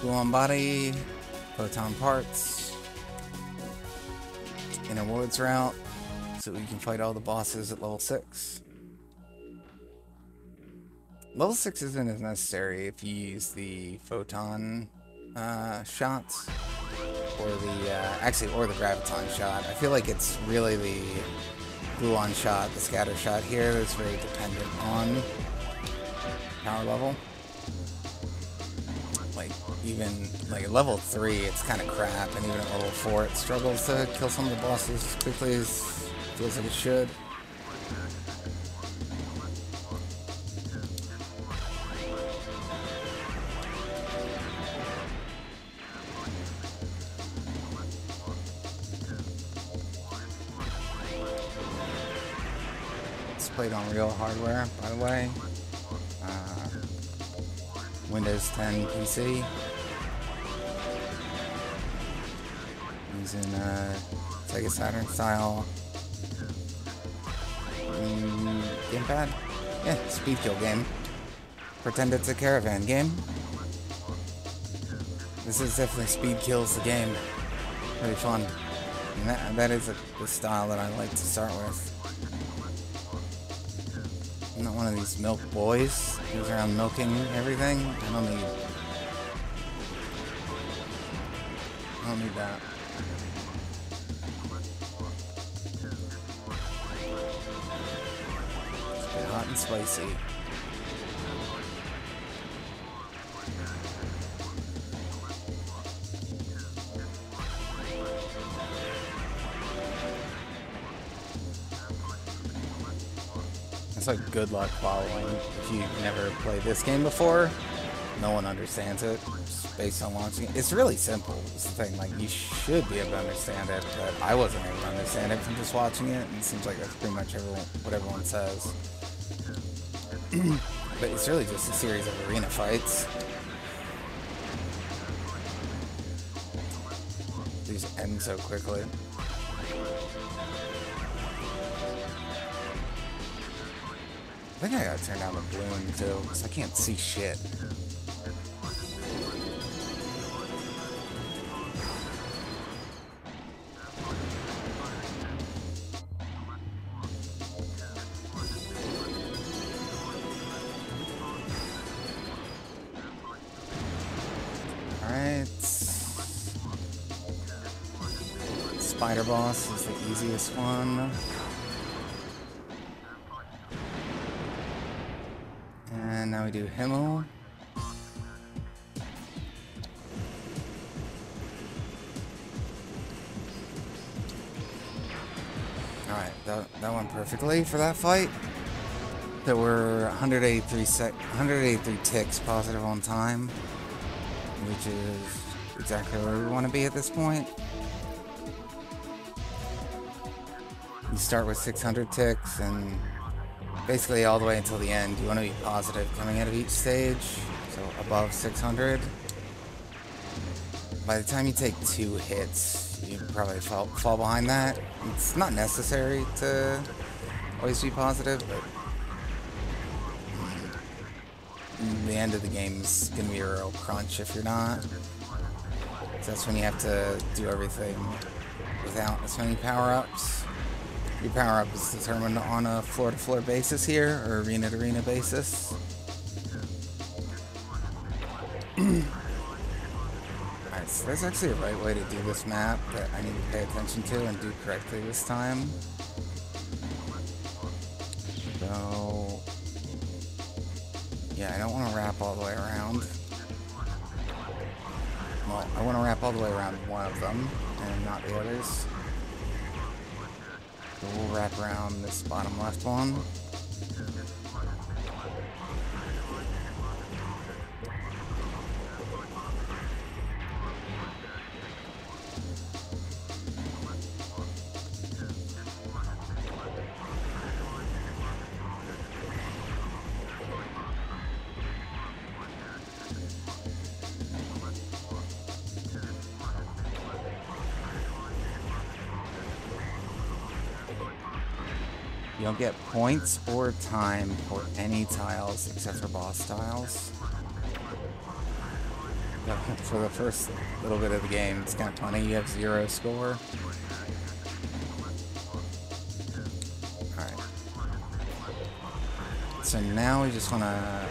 Gluon body, photon parts, inner wards route, so we can fight all the bosses at level 6. Level 6 isn't as necessary if you use the photon uh, shots, or the, uh, actually, or the graviton shot. I feel like it's really the gluon shot, the scatter shot here that's very dependent on power level. Even, like, level 3, it's kind of crap, and even at level 4, it struggles to kill some of the bosses as quickly as feels like it should. It's played on real hardware, by the way. Uh, Windows 10 PC. Using uh, Sega Saturn style mm, gamepad. Yeah, speed kill game. Pretend it's a caravan game. This is definitely speed kills the game. Pretty fun. And that, that is a, the style that I like to start with. I'm not one of these milk boys who's around milking everything. I don't need. I don't need that. Hot and spicy. It's like good luck following. If you've never played this game before, no one understands it based on watching it. It's really simple. It's the thing. Like you should be able to understand it, but I wasn't able to understand it from just watching it. And it seems like that's pretty much everyone, what everyone says. but it's really just a series of arena fights. These end so quickly. I think I gotta turn down the balloon too, because I can't see shit. Boss is the easiest one. And now we do Himmel. Alright, that, that went perfectly for that fight. There were 183 sec 183 ticks positive on time, which is exactly where we want to be at this point. You start with 600 ticks and basically all the way until the end. You want to be positive coming out of each stage, so above 600. By the time you take two hits, you probably fall, fall behind that. It's not necessary to always be positive, but mm, the end of the game is gonna be a real crunch if you're not. So that's when you have to do everything without as many power-ups. Your power up is determined on a floor to floor basis here, or arena to arena basis. Alright, so there's actually a right way to do this map that I need to pay attention to and do correctly this time. So, yeah, I don't want to wrap all the way around. Well, I want to wrap all the way around one of them, and not the others. We'll wrap around this bottom left one. You don't get points or time for any tiles except for boss tiles. for the first little bit of the game, it's kind of funny. You have zero score. Alright. So now we just want to...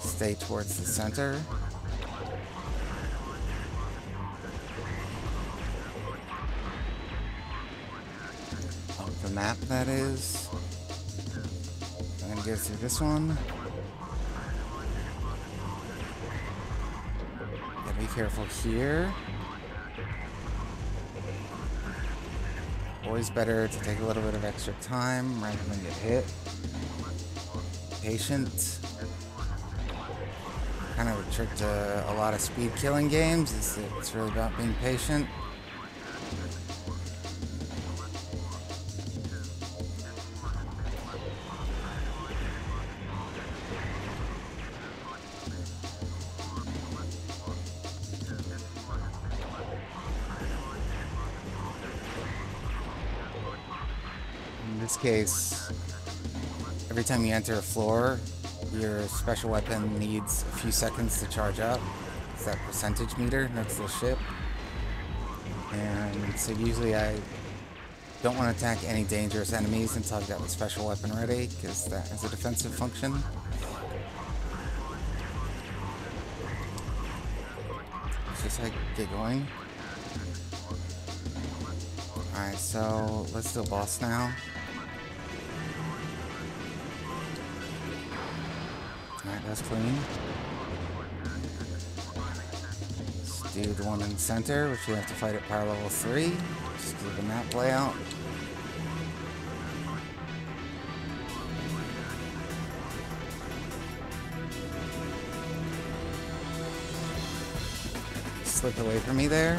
Stay towards the center. The map, that is I'm gonna go through this one. Gotta be careful here. Always better to take a little bit of extra time rather than get hit. Patient. Kind of a trick to a lot of speed killing games is it's really about being patient. Case, every time you enter a floor, your special weapon needs a few seconds to charge up. It's that percentage meter next to the ship. And so usually I don't want to attack any dangerous enemies until I've got the special weapon ready, because that has a defensive function. Just like get going. Alright, so let's do a boss now. That's clean. Let's do the one in center, which we have to fight at power level 3. Just do the map layout. Slip away from me there.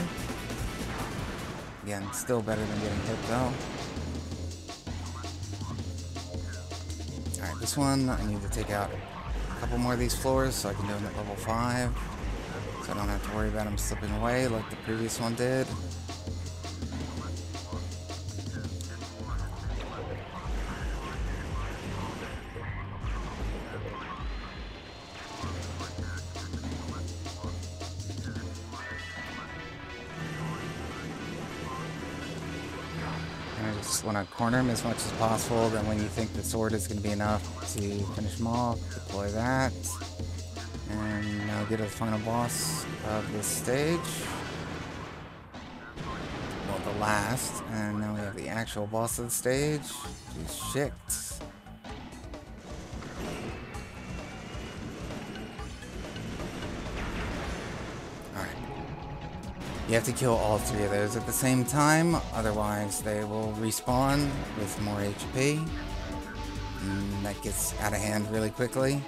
Again, still better than getting hit though. Alright, this one I need to take out couple more of these floors so I can do them at level 5. So I don't have to worry about them slipping away like the previous one did. Want to corner him as much as possible. Then when you think the sword is going to be enough to finish him off, deploy that. And now get to the final boss of this stage. Well, the last. And now we have the actual boss of the stage. Shit. You have to kill all three of those at the same time, otherwise they will respawn with more HP. And mm, that gets out of hand really quickly.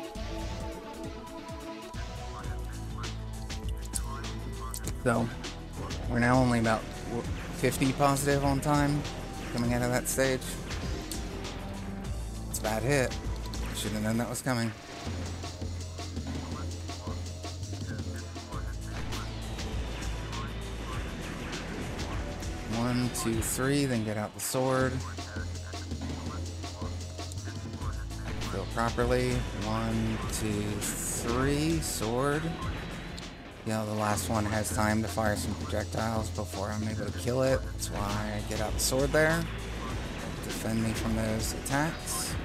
So, we're now only about 50 positive on time coming out of that stage. It's a bad hit. Should have known that was coming. One, two, three, then get out the sword. Go properly. One, two, three, sword. Yeah, the last one has time to fire some projectiles before I'm able to kill it. That's why I get out the sword there. Defend me from those attacks.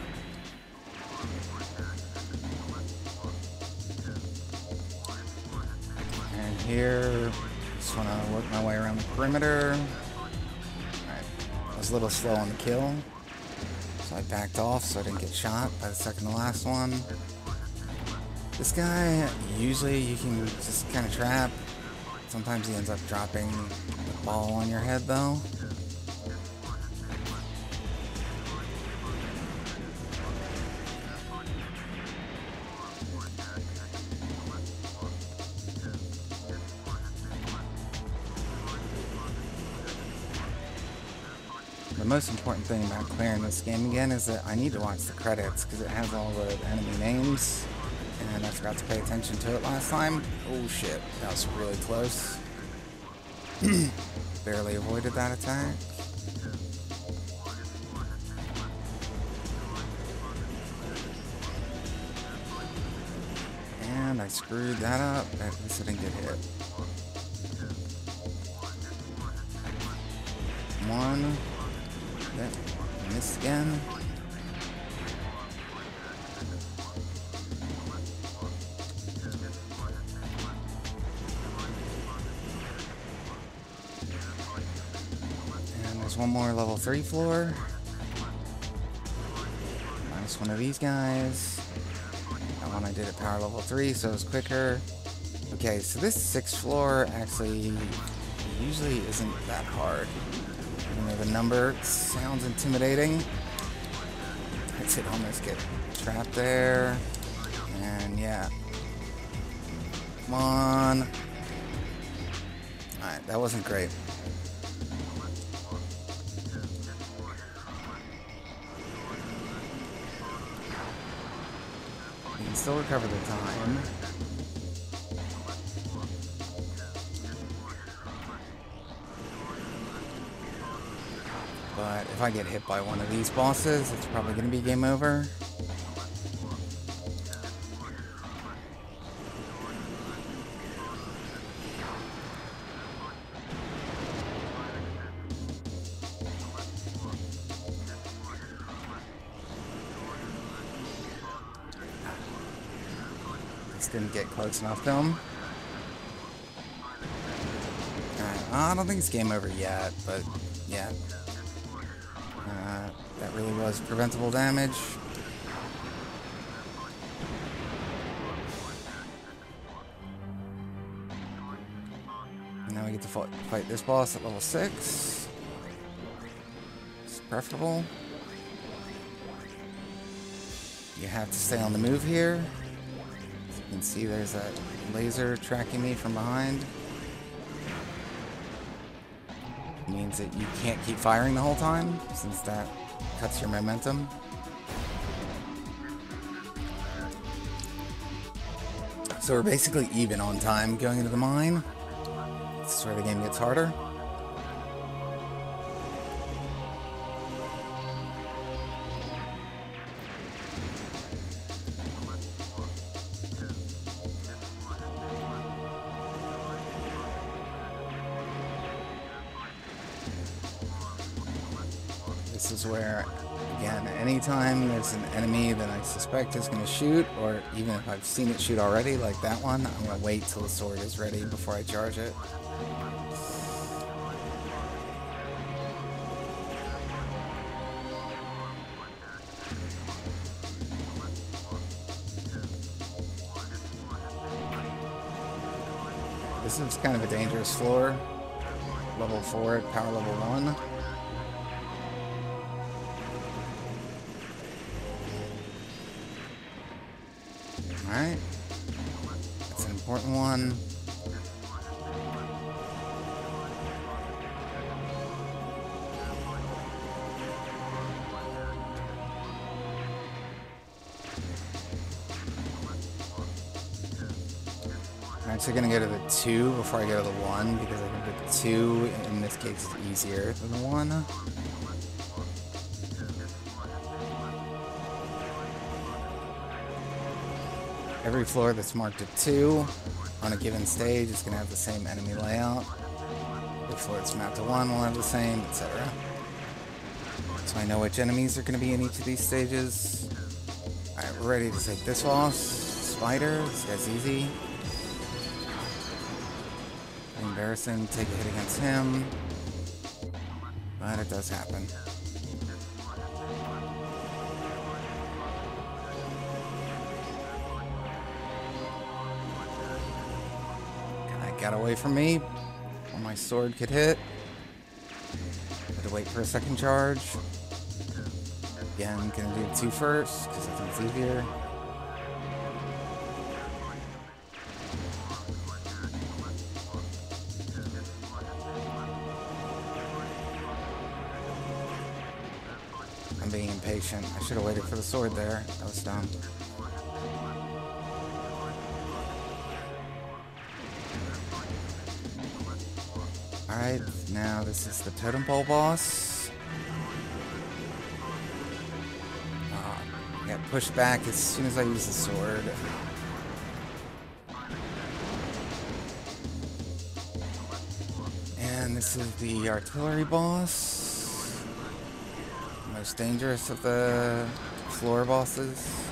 And here, just want to work my way around the perimeter was a little slow on the kill. So I backed off so I didn't get shot by the second to last one. This guy, usually you can just kind of trap. Sometimes he ends up dropping the ball on your head though. Most important thing about clearing this game again is that I need to watch the credits because it has all the enemy names and I forgot to pay attention to it last time. Oh shit, that was really close. Barely avoided that attack. And I screwed that up. At least I didn't get hit. One. Missed again. And there's one more level 3 floor. Minus one of these guys. That one I did at power level 3, so it was quicker. Okay, so this sixth floor actually usually isn't that hard. Though the number sounds intimidating. Let's I did almost get trapped there. And yeah. Come on. Alright, that wasn't great. You can still recover the time. If I get hit by one of these bosses, it's probably going to be game over. Just didn't get close enough to him. I don't think it's game over yet, but yeah. That really was preventable damage. Now we get to fight, this boss at level 6. It's preferable. You have to stay on the move here. As you can see, there's that laser tracking me from behind. means that you can't keep firing the whole time, since that cuts your momentum. So we're basically even on time going into the mine. This is where the game gets harder. There's an enemy that I suspect is going to shoot, or even if I've seen it shoot already, like that one, I'm going to wait till the sword is ready before I charge it. This is kind of a dangerous floor. Level 4 at power level 1. Alright. That's an important one. I'm actually gonna go to the two before I go to the one because I think the two in this case is easier than the one. Every floor that's marked at 2 on a given stage is going to have the same enemy layout. Every floor that's mapped to 1 will have the same, etc. So I know which enemies are going to be in each of these stages. Alright, we're ready to take this boss. Spider, this guy's easy. Embarrassing take a hit against him. But it does happen. Got away from me before my sword could hit. Had to wait for a second charge. Again, gonna do two first, because I think it's easier. I'm being impatient. I should have waited for the sword there. That was dumb. Alright, now this is the totem pole boss. Ah, oh, I got pushed back as soon as I use the sword. And this is the artillery boss. Most dangerous of the floor bosses.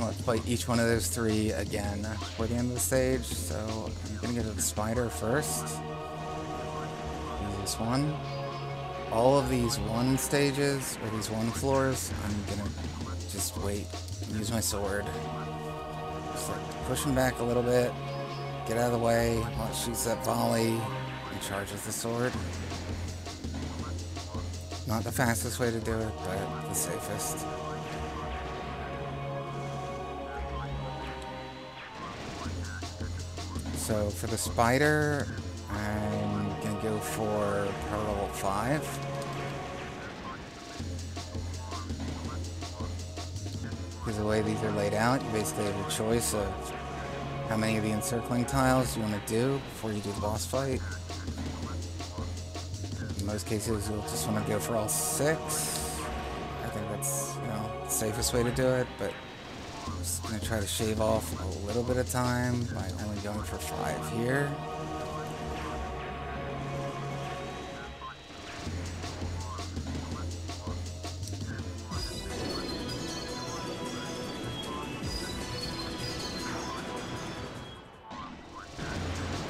Let's fight each one of those three again before the end of the stage. So I'm gonna get to the spider first. This one. All of these one stages, or these one floors, I'm gonna just wait use my sword. Just like push him back a little bit, get out of the way it shoots that volley and charges the sword. Not the fastest way to do it, but the safest. So for the spider, I'm gonna go for power level 5. Because the way these are laid out, you basically have a choice of how many of the encircling tiles you want to do before you do the boss fight. In most cases, you'll just want to go for all six. I think that's, you know, the safest way to do it, but I'm just to try to shave off a little bit of time by only going for five here.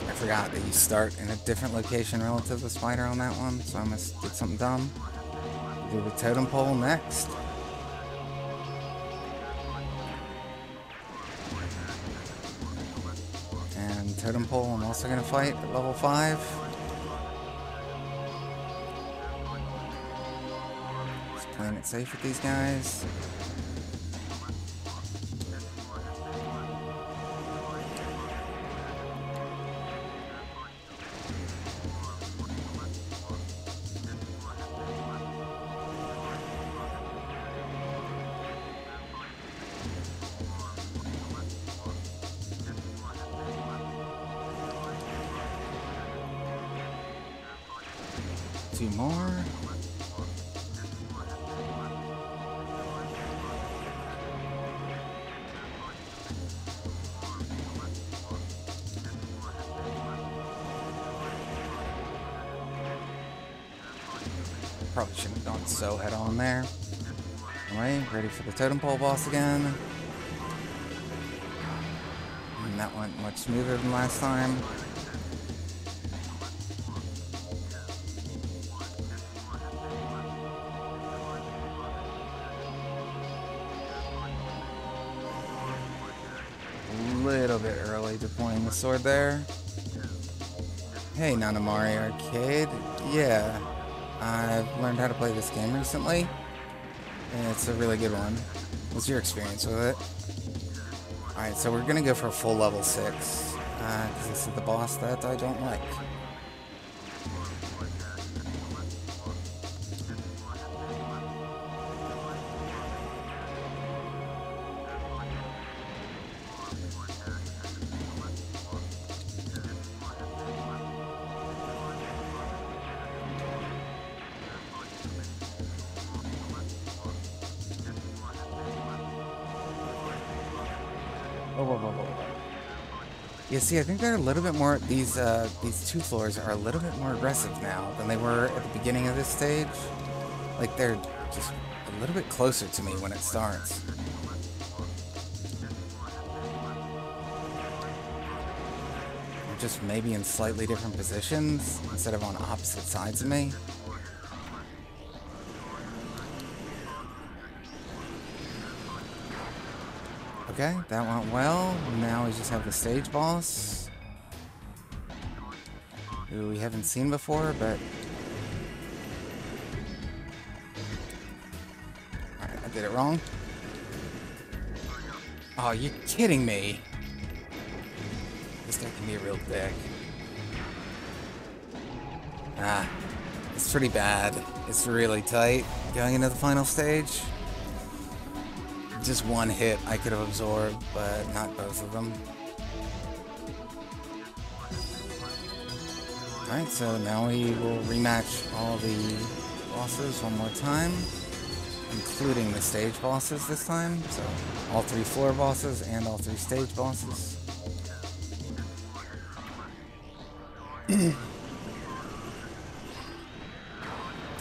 I forgot that you start in a different location relative to the spider on that one, so I must did something dumb. Do the totem pole next. And pole I'm also gonna fight at level 5. Just playing it safe with these guys. Two more. Probably shouldn't have gone so head on there. Anyway, ready for the totem pole boss again. And that went much smoother than last time. Sword there. Hey, Nanamari Arcade. Yeah, I've learned how to play this game recently. And it's a really good one. What's your experience with it? Alright, so we're gonna go for a full level 6. Uh, because this is the boss that I don't like. Whoa, whoa, whoa, whoa. Yeah, see, I think they're a little bit more. These uh, these two floors are a little bit more aggressive now than they were at the beginning of this stage. Like they're just a little bit closer to me when it starts. Or just maybe in slightly different positions instead of on opposite sides of me. Okay, that went well. Now we just have the stage boss. Who we haven't seen before, but... I did it wrong. Oh, you're kidding me. This guy can be a real dick. Ah, it's pretty bad. It's really tight going into the final stage just one hit I could have absorbed, but not both of them. Alright, so now we will rematch all the bosses one more time, including the stage bosses this time. So, all three floor bosses and all three stage bosses.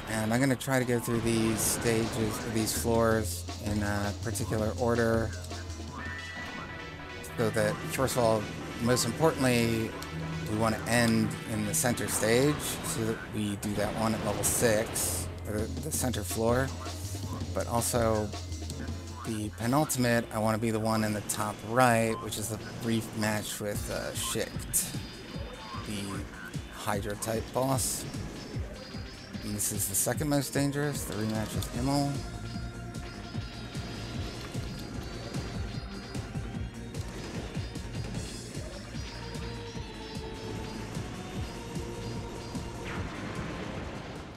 And I'm going to try to go through these stages, these floors in a particular order. So that, first of all, most importantly, we want to end in the center stage so that we do that one at level 6, or the center floor. But also, the penultimate, I want to be the one in the top right, which is the brief match with uh, Schicht, the Hydra type boss. This is the second most dangerous, the rematch with Himmel.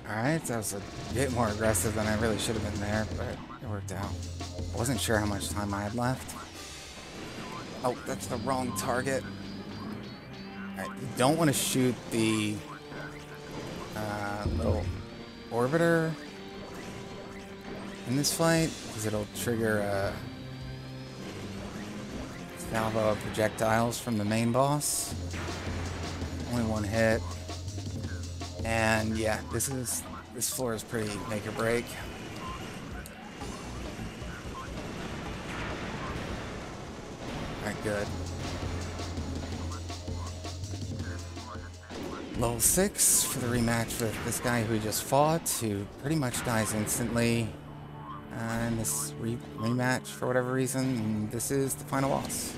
Alright, that was a bit more aggressive than I really should have been there, but it worked out. I wasn't sure how much time I had left. Oh, that's the wrong target. I don't want to shoot the uh, little orbiter in this fight, because it'll trigger a salvo of projectiles from the main boss. Only one hit. And yeah, this is this floor is pretty make or break. Alright, good. Level 6 for the rematch with this guy who just fought, who pretty much dies instantly in this re rematch for whatever reason. And this is the final boss.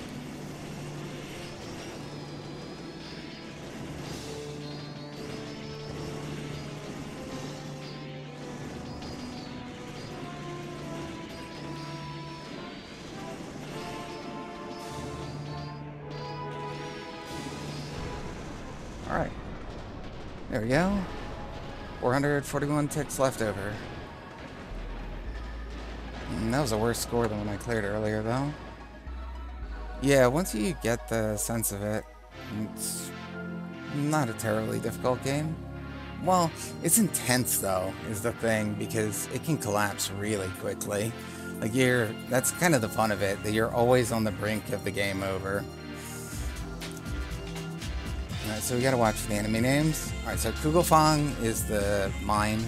We go. 441 ticks left over. And that was a worse score than when I cleared earlier, though. Yeah, once you get the sense of it, it's not a terribly difficult game. Well, it's intense, though, is the thing, because it can collapse really quickly. Like, you're, that's kind of the fun of it, that you're always on the brink of the game over. Alright, so we gotta watch the enemy names. Alright, so Kugelfang is the mine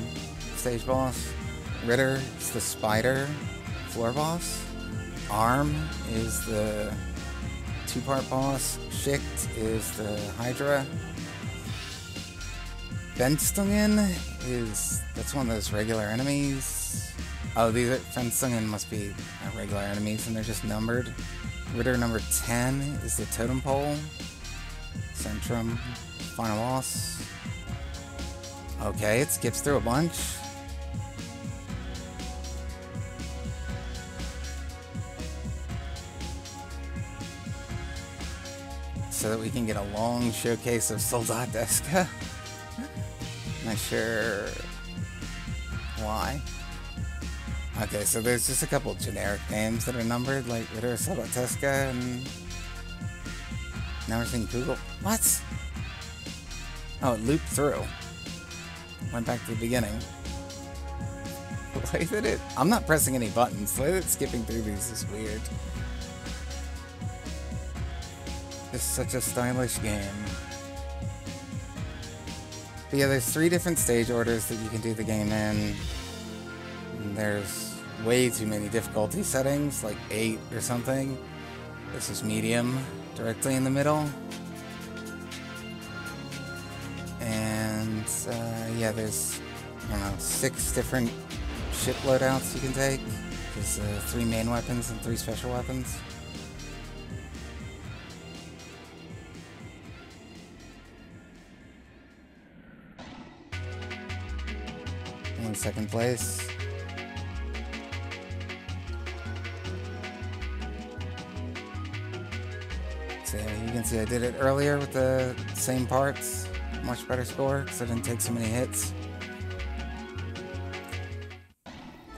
stage boss. Ritter is the spider floor boss. Arm is the two-part boss. Schicht is the Hydra. Fenstungen is that's one of those regular enemies. Oh, these are, Fenstungen must be regular enemies, and they're just numbered. Ritter number 10 is the totem pole. Centrum, final boss. Okay, it skips through a bunch. So that we can get a long showcase of Soldateska. Not sure why. Okay, so there's just a couple generic names that are numbered, like Ritter Soldateska and now we're seeing Google. What? Oh, it looped through. Went back to the beginning. The way that it... I'm not pressing any buttons. The way that skipping through these is weird. It's such a stylish game. But yeah, there's three different stage orders that you can do the game in. There's way too many difficulty settings, like 8 or something. This is medium directly in the middle. And uh, yeah, there's don't know six different ship loadouts you can take. There's uh, three main weapons and three special weapons. In second place. So you can see I did it earlier with the same parts. Much better score because I didn't take so many hits.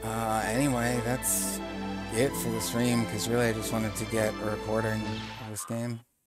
Uh, anyway, that's it for the stream because really I just wanted to get a recording of this game.